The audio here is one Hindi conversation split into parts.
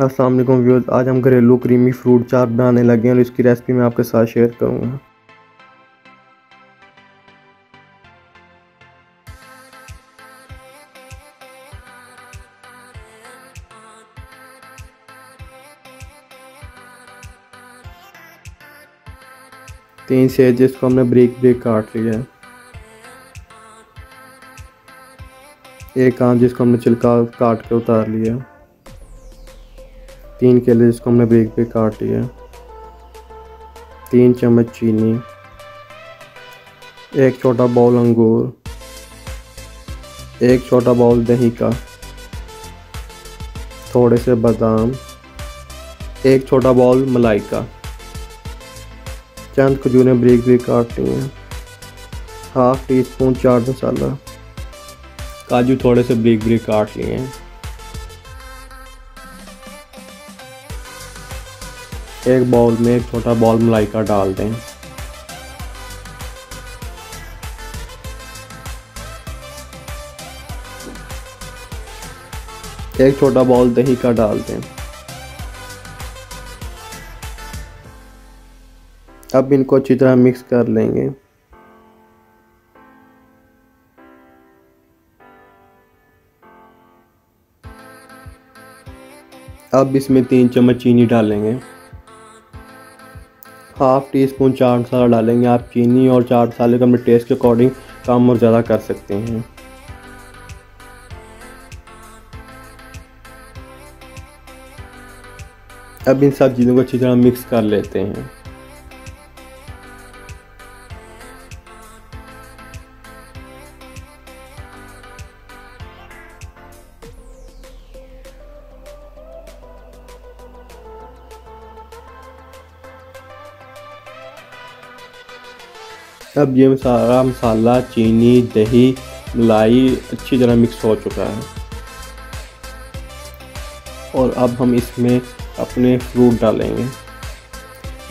वालेकुम व्यूअर्स आज हम घरेलू क्रीमी फ्रूट चाट बनाने लगे हैं और इसकी रेसिपी मैं आपके साथ शेयर करूँगा। तीन सेज जिसको हमने ब्रेक ब्रेक काट लिया है। एक आम जिसको हमने छिलका काट के उतार लिया तीन केले जिसको हमने ब्रेक पे काट लिया तीन चम्मच चीनी। एक छोटा बाउल अंगूर। एक छोटा बाउल दही का। थोड़े से बादाम। एक छोटा बाउल मलाई का। चंद खजूरें ब्रेक ब्रेक काट ली हैं। Half teaspoon chaat masala. काजू थोड़े से ब्रेक ब्रेक काट लिए हैं। एक बाउल में एक छोटा बाउल मलाई का डाल दें। एक छोटा बाउल दही का डाल दें। अब इनको अच्छी तरह मिक्स कर लेंगे। अब इसमें तीन चम्मच चीनी डालेंगे। Half teaspoon chaat masala डालेंगे। आप चीनी और चाट मसाले को अपने टेस्ट के अकॉर्डिंग कम और ज़्यादा कर सकते हैं। अब इन सब चीज़ों को अच्छी तरह मिक्स कर लेते हैं। अब ये सारा मसाला, चीनी, दही, मलाई अच्छी तरह मिक्स हो चुका है। और अब हम इसमें अपने फ्रूट डालेंगे।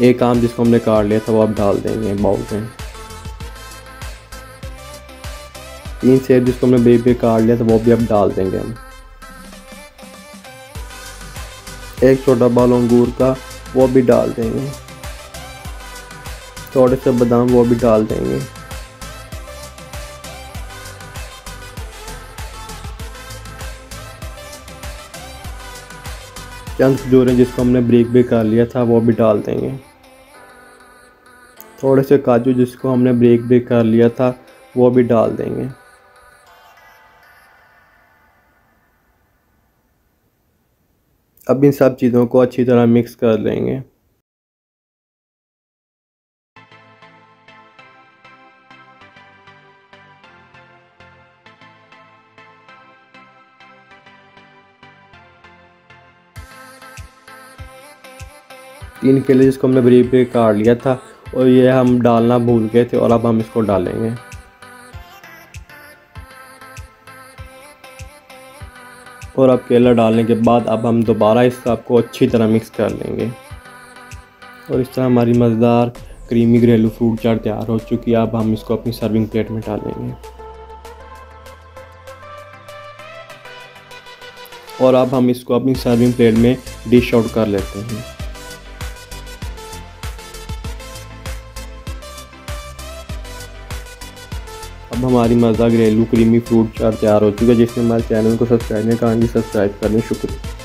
एक आम जिसको हमने काट लिया था वो अब डाल देंगे बाउल में। तीन सेब जिसको हमने बेबी काट लिया था वो भी अब डाल देंगे हम। एक छोटा बाल अंगूर का वो भी डाल देंगे। थोड़े से बादाम वो भी डाल देंगे। चंद खजूरें जिसको हमने ब्रेक भी कर लिया था, वो भी डाल देंगे। थोड़े से काजू जिसको हमने ब्रेक भी कर लिया था, वो भी डाल देंगे। अब इन सब चीज़ों को अच्छी तरह मिक्स कर लेंगे। तीन केले जिसको हमने बरीब पे काट लिया था और ये हम डालना भूल गए थे और अब हम इसको डालेंगे। और अब केला डालने के बाद अब हम दोबारा इस आपको अच्छी तरह मिक्स कर लेंगे। और इस तरह हमारी मज़ेदार क्रीमी घरेलू फ्रूट चाट तैयार हो चुकी है। अब हम इसको अपनी सर्विंग प्लेट में डालेंगे। और अब हम इसको अपनी सर्विंग प्लेट में डिश आउट कर लेते हैं। अब हमारी मज़ा घरेलू क्रीमी फ्रूट चार तैयार हो चुका है जिसने हमारे चैनल को सब्सक्राइब नहीं कहा सब्सक्राइब करने शुक्रिया।